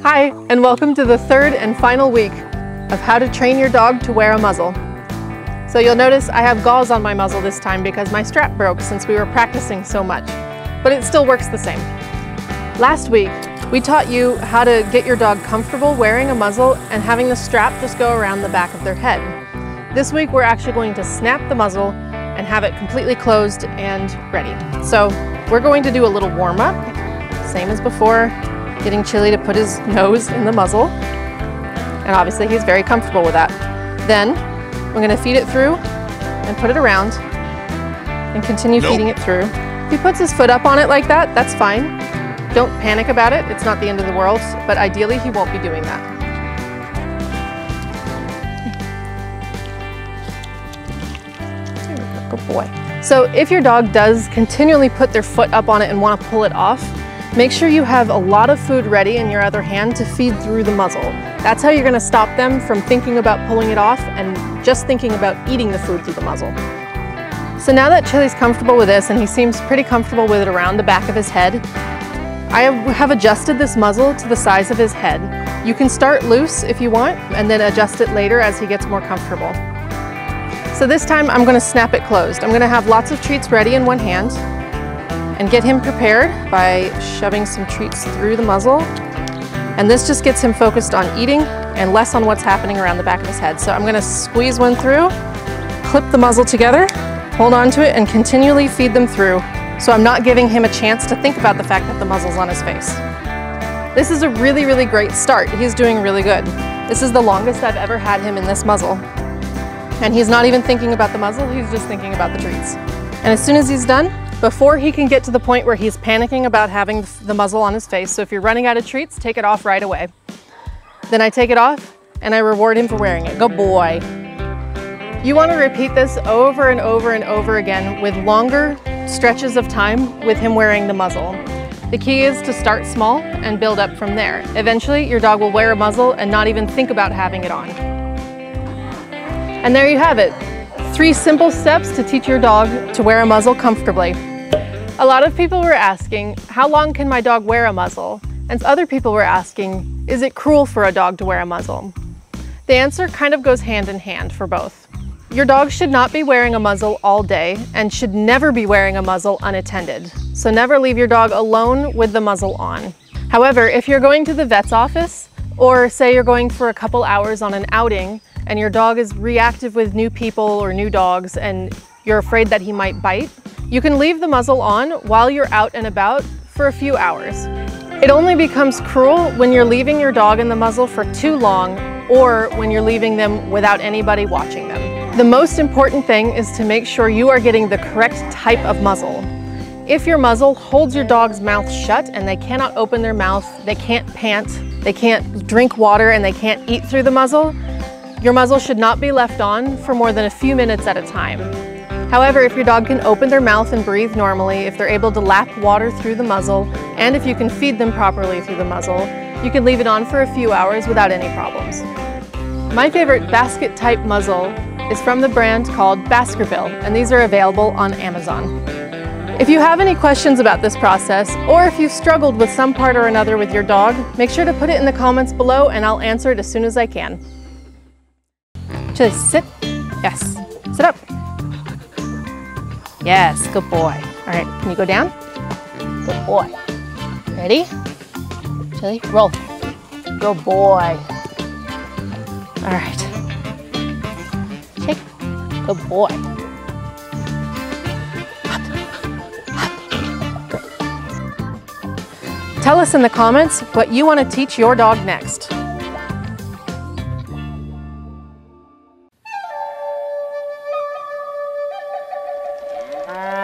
Hi, and welcome to the third and final week of how to train your dog to wear a muzzle. So you'll notice I have gauze on my muzzle this time because my strap broke since we were practicing so much, but it still works the same. Last week, we taught you how to get your dog comfortable wearing a muzzle and having the strap just go around the back of their head. This week, we're actually going to snap the muzzle and have it completely closed and ready. So we're going to do a little warm up, same as before, getting Chili to put his nose in the muzzle. And obviously he's very comfortable with that. Then I'm gonna feed it through and put it around and continue nope. feeding it through. If he puts his foot up on it like that, that's fine. Don't panic about it, it's not the end of the world, but ideally he won't be doing that. Good boy. So if your dog does continually put their foot up on it and want to pull it off, Make sure you have a lot of food ready in your other hand to feed through the muzzle. That's how you're gonna stop them from thinking about pulling it off and just thinking about eating the food through the muzzle. So now that Chili's comfortable with this and he seems pretty comfortable with it around the back of his head, I have adjusted this muzzle to the size of his head. You can start loose if you want and then adjust it later as he gets more comfortable. So this time I'm gonna snap it closed. I'm gonna have lots of treats ready in one hand and get him prepared by shoving some treats through the muzzle. And this just gets him focused on eating and less on what's happening around the back of his head. So I'm gonna squeeze one through, clip the muzzle together, hold on to it and continually feed them through. So I'm not giving him a chance to think about the fact that the muzzle's on his face. This is a really, really great start. He's doing really good. This is the longest I've ever had him in this muzzle. And he's not even thinking about the muzzle, he's just thinking about the treats. And as soon as he's done, before he can get to the point where he's panicking about having the muzzle on his face. So if you're running out of treats, take it off right away. Then I take it off and I reward him for wearing it. Good boy. You want to repeat this over and over and over again with longer stretches of time with him wearing the muzzle. The key is to start small and build up from there. Eventually, your dog will wear a muzzle and not even think about having it on. And there you have it. Three simple steps to teach your dog to wear a muzzle comfortably. A lot of people were asking, how long can my dog wear a muzzle? And other people were asking, is it cruel for a dog to wear a muzzle? The answer kind of goes hand in hand for both. Your dog should not be wearing a muzzle all day and should never be wearing a muzzle unattended. So never leave your dog alone with the muzzle on. However, if you're going to the vet's office, or say you're going for a couple hours on an outing and your dog is reactive with new people or new dogs and you're afraid that he might bite, you can leave the muzzle on while you're out and about for a few hours. It only becomes cruel when you're leaving your dog in the muzzle for too long or when you're leaving them without anybody watching them. The most important thing is to make sure you are getting the correct type of muzzle. If your muzzle holds your dog's mouth shut and they cannot open their mouth, they can't pant, they can't drink water, and they can't eat through the muzzle, your muzzle should not be left on for more than a few minutes at a time. However, if your dog can open their mouth and breathe normally, if they're able to lap water through the muzzle, and if you can feed them properly through the muzzle, you can leave it on for a few hours without any problems. My favorite basket type muzzle is from the brand called Baskerville, and these are available on Amazon. If you have any questions about this process, or if you've struggled with some part or another with your dog, make sure to put it in the comments below and I'll answer it as soon as I can. Chili, sit. Yes, sit up. Yes, good boy. All right, can you go down? Good boy. Ready? Chili, roll. Good boy. All right. Shake. Good boy. Tell us in the comments what you want to teach your dog next. Ah.